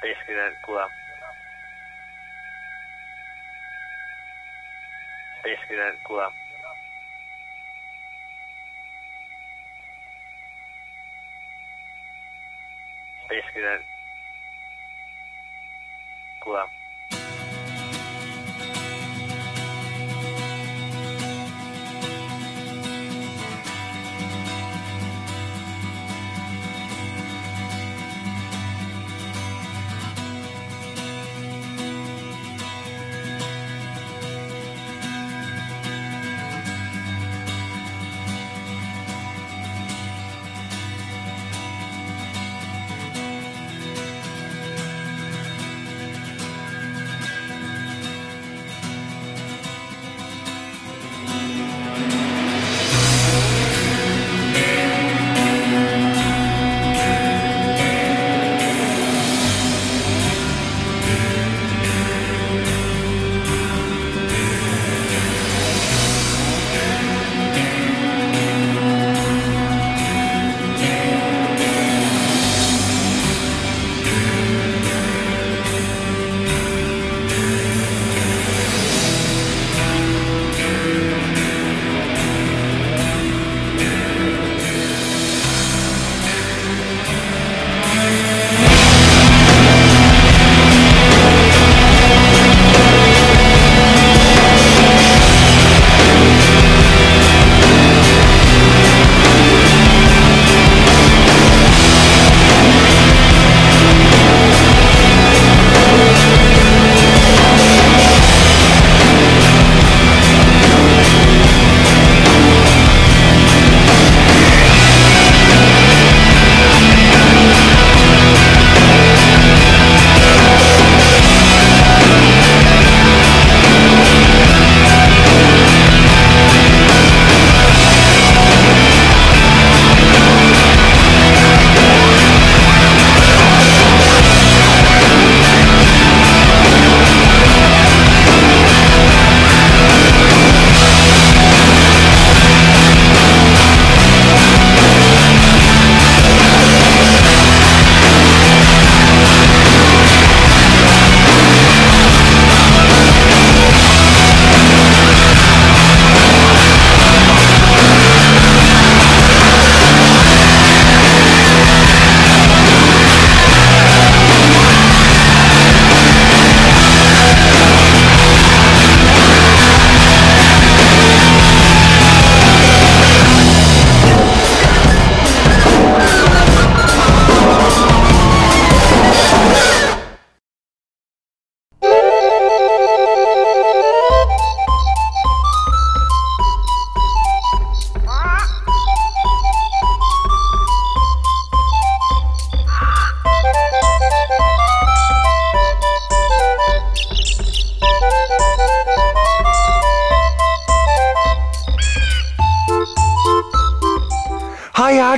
Teşekkürler kulağım. Teşekkürler kulağım. Teşekkürler kulağım.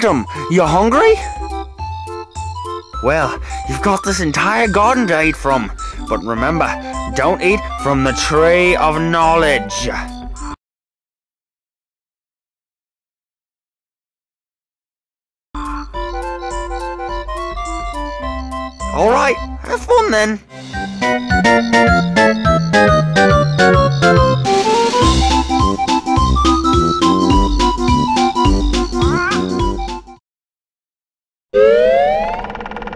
Adam. You hungry? Well, you've got this entire garden to eat from. But remember, don't eat from the tree of knowledge. Alright, have fun then.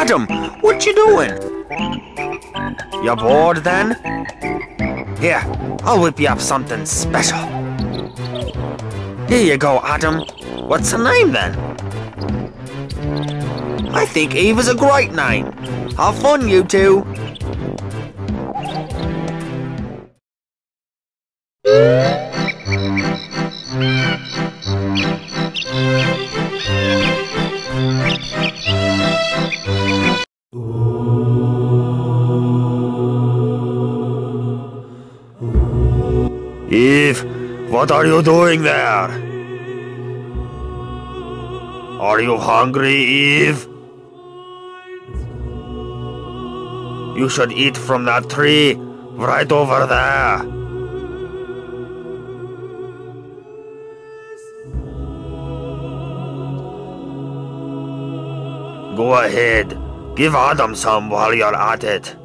Adam. What you doing? You bored then? Here, I'll whip you up something special. Here you go, Adam. What's her name then? I think Eve is a great name. Have fun, you two. What are you doing there? Are you hungry, Eve? You should eat from that tree right over there. Go ahead. Give Adam some while you're at it.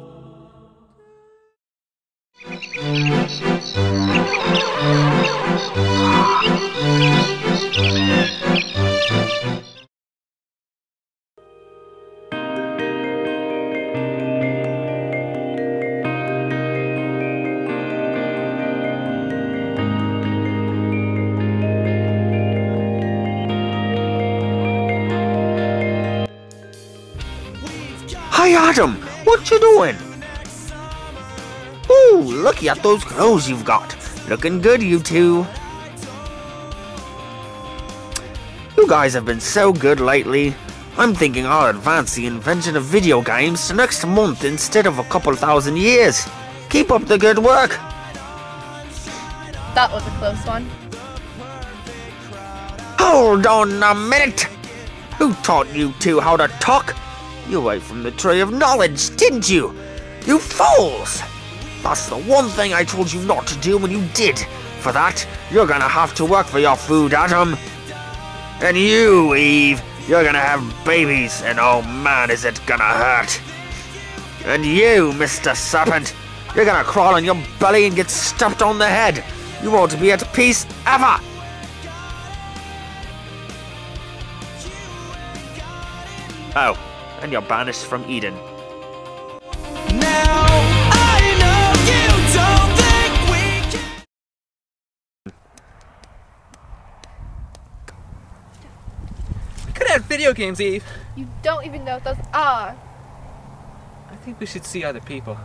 Hi, Adam. What you doing? Ooh, looky at those clothes you've got. Looking good, you two. You guys have been so good lately. I'm thinking I'll advance the invention of video games to next month instead of a couple thousand years. Keep up the good work. That was a close one. Hold on a minute. Who taught you two how to talk? You ate from the tree of knowledge, didn't you? You fools! That's the one thing I told you not to do when you did. For that, you're gonna have to work for your food, Adam. And you, Eve, you're gonna have babies, and oh man, is it gonna hurt. And you, Mr. Serpent, you're gonna crawl on your belly and get stomped on the head. You won't be at peace ever. Oh, and you're banished from Eden. Now I know you don't think we can. We could have video games, Eve. You don't even know what those are. I think we should see other people.